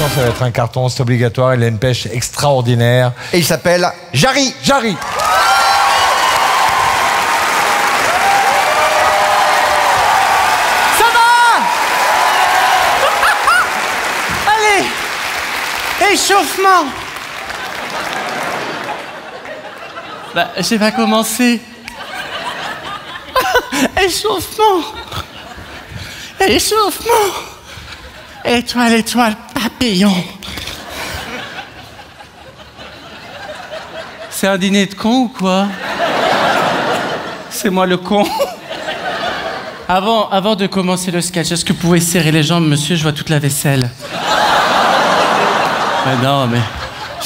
attention, ça va être un carton, c'est obligatoire. Il a une pêche extraordinaire. Et il s'appelle Jarry. Jarry. Ça va Allez Échauffement Bah, j'ai pas commencé. Échauffement Échauffement Étoile, étoile, papillon C'est un dîner de con ou quoi? C'est moi le con avant, avant de commencer le sketch, est-ce que vous pouvez serrer les jambes, monsieur? Je vois toute la vaisselle. Mais non, mais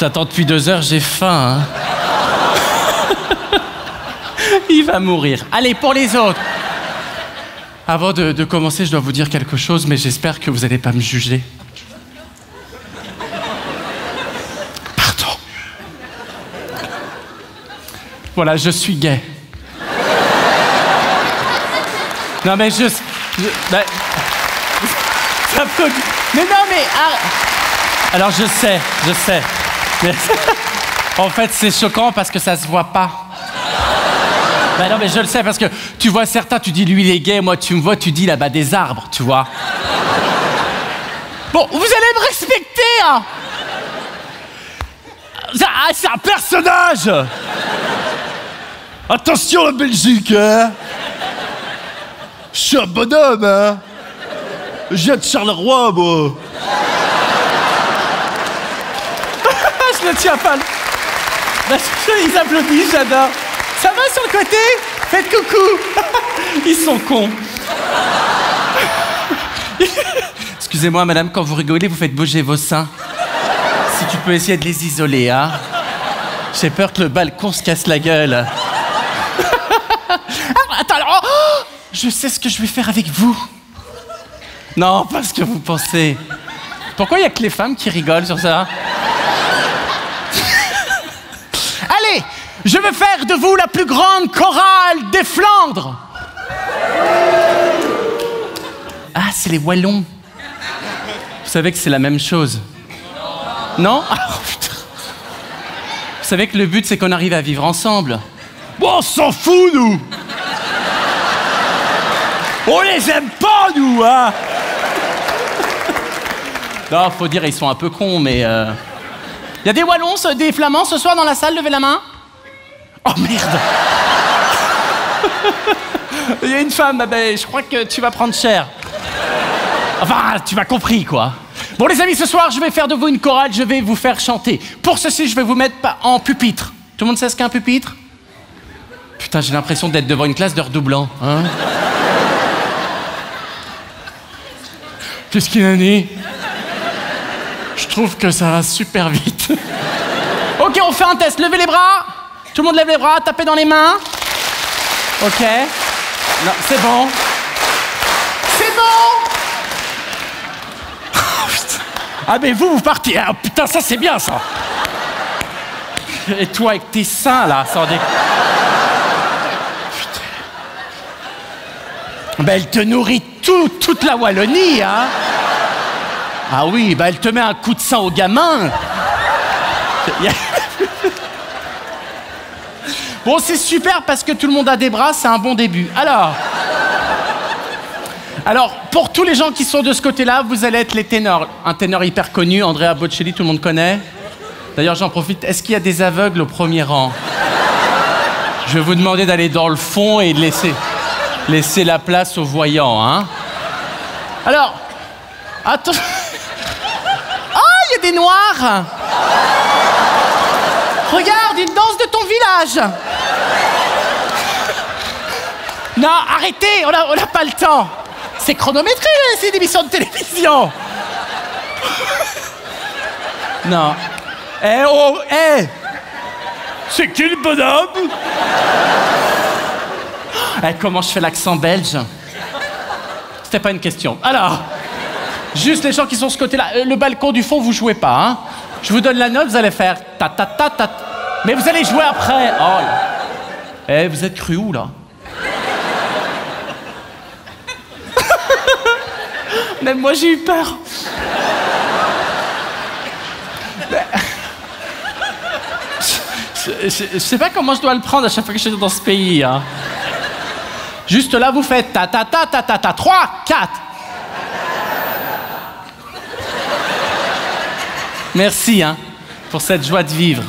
j'attends depuis deux heures, j'ai faim. hein. Il va mourir. Allez, pour les autres. Avant de, de commencer, je dois vous dire quelque chose, mais j'espère que vous n'allez pas me juger. Voilà, je suis gay. Non mais je... je- bah, ça peut- Mais non mais... Alors je sais, je sais. En fait c'est choquant parce que ça se voit pas. Bah non mais je le sais parce que tu vois certains, tu dis lui il est gay, moi tu me vois, tu dis là-bas des arbres, tu vois. Bon, vous allez me respecter hein ah, C'est un personnage Attention la Belgique, hein Je suis un bonhomme, hein Je viens de Charleroi, moi je ne tiens pas. Ils applaudissent, j'adore. Ça va sur le côté? Faites coucou. Ils sont cons. Excusez-moi, madame, quand vous rigolez, vous faites bouger vos seins. Si tu peux essayer de les isoler, hein. J'ai peur que le balcon se casse la gueule. Ah, attends, alors, oh, je sais ce que je vais faire avec vous. Non, pas ce que vous pensez. Pourquoi il n'y a que les femmes qui rigolent sur ça? Allez, je veux faire de vous la plus grande chorale des Flandres. Ah, c'est les Wallons. Vous savez que c'est la même chose. Non? Ah, putain. Vous savez que le but, c'est qu'on arrive à vivre ensemble. Bon, on s'en fout, nous On les aime pas, nous, hein Non, faut dire, ils sont un peu cons, mais. Il y a des Wallons, ce- des Flamands ce soir dans la salle, levez la main. Oh merde Il y a une femme, ah ben, je crois que tu vas prendre cher. Enfin, tu m'as compris, quoi. Bon, les amis, ce soir, je vais faire de vous une chorale, je vais vous faire chanter. Pour ceci, je vais vous mettre en pupitre. Tout le monde sait ce qu'est un pupitre? Putain, j'ai l'impression d'être devant une classe de redoublants, hein Qu'est-ce qu'il en est Je trouve que ça va super vite. ok, on fait un test. Levez les bras. Tout le monde lève les bras, tapez dans les mains. Ok. Non, c'est bon. C'est bon Oh. Ah mais vous, vous partez. Ah, putain, ça c'est bien ça. Et toi avec tes seins là, sans dé... Putain. Ben elle te nourrit tout, toute la Wallonie, hein. Ah oui, bah elle te met un coup de sang au gamin. Bon, c'est super parce que tout le monde a des bras, c'est un bon début. Alors, alors pour tous les gens qui sont de ce côté-là, vous allez être les ténors. Un ténor hyper connu, Andrea Bocelli, tout le monde connaît. D'ailleurs, j'en profite. Est-ce qu'il y a des aveugles au premier rang? Je vais vous demander d'aller dans le fond et de laisser, laisser la place aux voyants, hein. Alors, attends. Ah, il y a des noirs Regarde, une danse de ton village Non, arrêtez, on n'a pas le temps C'est chronométré, c'est une émission de télévision Non. Eh oh, eh C'est qui le bonhomme? Eh, comment je fais l'accent belge C'était pas une question. Alors, juste les gens qui sont de ce côté-là, euh, le balcon du fond, vous jouez pas. Hein je vous donne la note, vous allez faire ta ta ta ta. Mais vous allez jouer après. Oh là. Eh, vous êtes cru où là Même moi j'ai eu peur. sais pas comment je dois le prendre à chaque fois que je suis dans ce pays. Hein. Juste là, vous faites ta ta ta ta ta ta 3, 4. Merci hein, pour cette joie de vivre.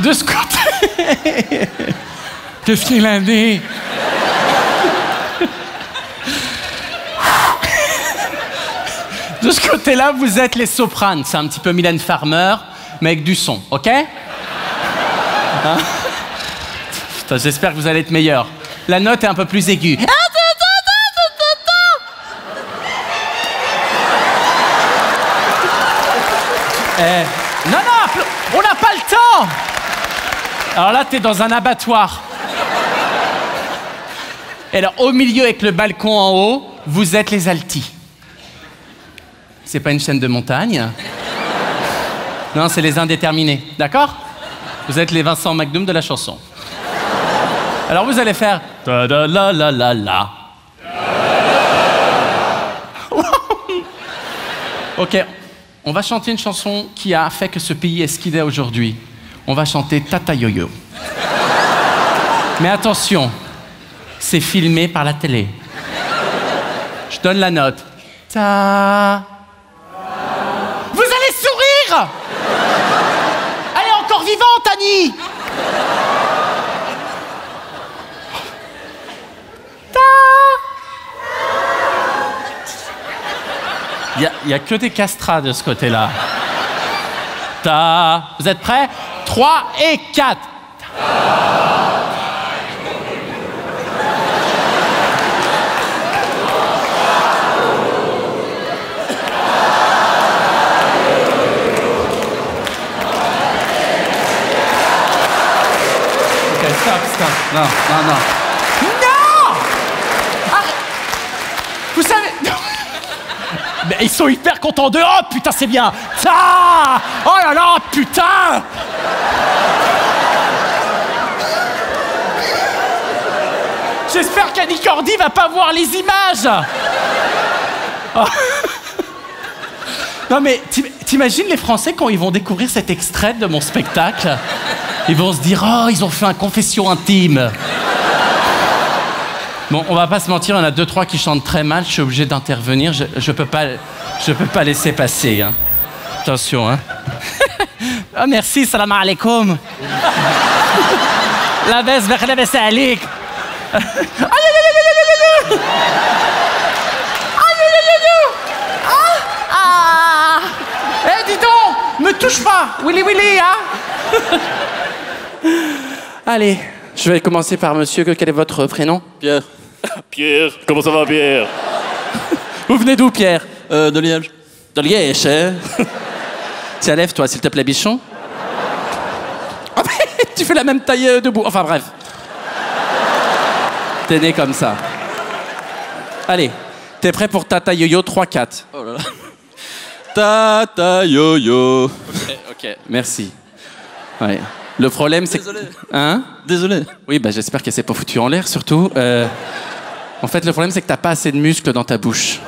De ce côté. De Finlandais. De ce côté-là, vous êtes les sopranes. C'est un petit peu Mylène Farmer, mais avec du son, ok? Hein? J'espère que vous allez être meilleurs. La note est un peu plus aiguë. Eh, non, non, on n'a pas le temps Alors là, t'es dans un abattoir. Et alors, au milieu, avec le balcon en haut, vous êtes les altis. C'est pas une chaîne de montagne. Non, c'est les indéterminés. D'accord? Vous êtes les Vincent McDoom de la chanson. Alors vous allez faire ta da la la la la. ok, on va chanter une chanson qui a fait que ce pays est ce qu'il est aujourd'hui. On va chanter Tata Yo-Yo. Mais attention, c'est filmé par la télé. Je donne la note. Ta. Vous allez sourire Elle est encore vivante, Annie Il n'y a, que des castrats de ce côté-là. Ta. Vous êtes prêts? 3 et 4. Ok, stop, stop. Non, non. Non Arrête. Vous savez... Ils sont hyper contents de... Oh, putain, c'est bien. Ta Oh là là, putain. J'espère qu'Annie Cordy va pas voir les images. Oh. Non mais t'im- t'imagines les Français quand ils vont découvrir cet extrait de mon spectacle? Ils vont se dire oh ils ont fait un confession intime. Bon on va pas se mentir, en a deux trois qui chantent très mal. Je suis obligé d'intervenir. Je, je peux pas laisser passer. hein. Attention hein. Ah merci salam alaikum. La baisse alik. Ah ah. Eh me touche pas, Willy Willy hein. Allez, je vais commencer par monsieur. Quel est votre prénom? Pierre. Pierre, comment ça va, Pierre Vous venez d'où, Pierre euh, De Liège. De Liège, hein Tiens, lève-toi, s'il te plaît, bichon. Ah, mais tu fais la même taille euh, debout. Enfin, bref. T'es né comme ça. Allez, t'es prêt pour Tata Yo-Yo 3-4 Oh là là. Tata yo-yo. Ok, merci. Ouais. Le problème, c'est que... Désolé. Hein Désolé. Oui, bah, j'espère qu'elle s'est pas foutue en l'air, surtout. Euh, En fait, le problème, c'est que t'as pas assez de muscles dans ta bouche.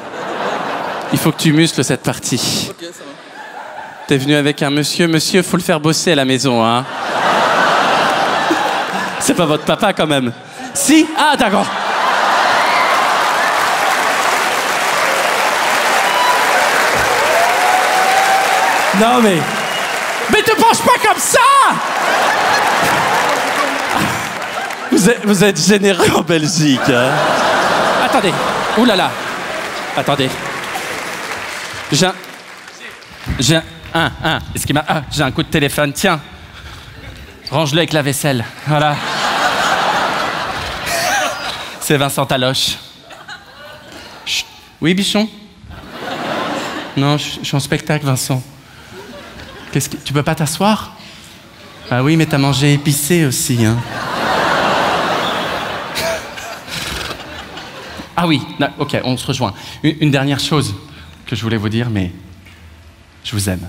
Il faut que tu muscles cette partie. Ok, ça va. T'es venu avec un monsieur, monsieur, faut le faire bosser à la maison, hein. C'est pas votre papa quand même. Si? Ah, d'accord. Non mais. Mais te penche pas comme ça vous êtes, vous êtes généreux en Belgique. hein. Attendez. Ouh là là. Attendez. J'ai un... J'ai un... Un. Est-ce qu'il m'a... Ah, j'ai un coup de téléphone. Tiens. Range-le avec la vaisselle. Voilà. C'est Vincent Taloche. Oui, bichon? Non, je je suis en spectacle, Vincent. Qu'est-ce que... Tu peux pas t'asseoir? Ah oui, mais t'as mangé épicé aussi, hein. Ah oui, ok, on se rejoint. Une dernière chose que je voulais vous dire, mais je vous aime.